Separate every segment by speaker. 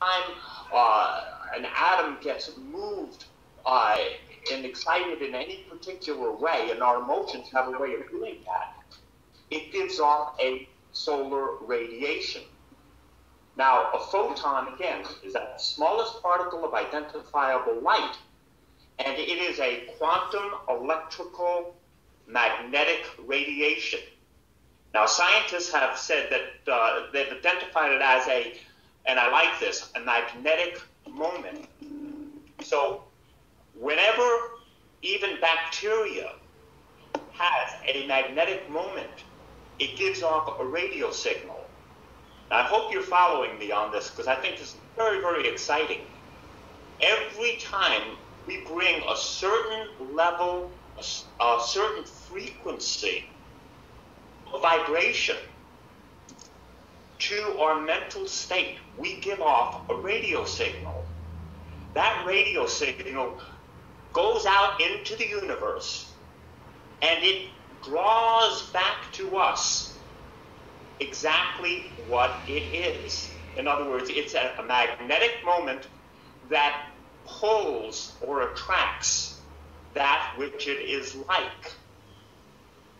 Speaker 1: time uh, an atom gets moved uh, and excited in any particular way, and our emotions have a way of doing that, it gives off a solar radiation. Now, a photon, again, is that smallest particle of identifiable light, and it is a quantum electrical magnetic radiation. Now, scientists have said that uh, they've identified it as a, and I like this, a magnetic moment. So, whenever even bacteria has a magnetic moment, it gives off a radio signal. Now, I hope you're following me on this because I think this is very, very exciting. Every time we bring a certain level, a, a certain frequency of vibration to our mental state, we give off a radio signal. That radio signal goes out into the universe and it draws back to us exactly what it is. In other words, it's a, a magnetic moment that pulls or attracts that which it is like.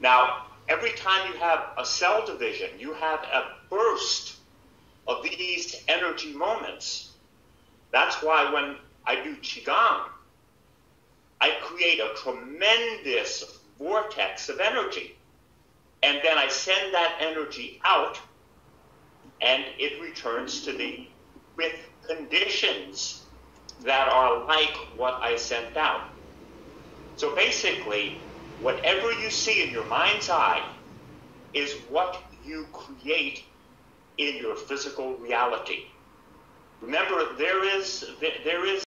Speaker 1: Now, every time you have a cell division, you have a burst of these energy moments. That's why when I do Qigong, I create a tremendous vortex of energy. And then I send that energy out, and it returns to me with conditions that are like what I sent out. So basically, whatever you see in your mind's eye is what you create in your physical reality. Remember, there is there is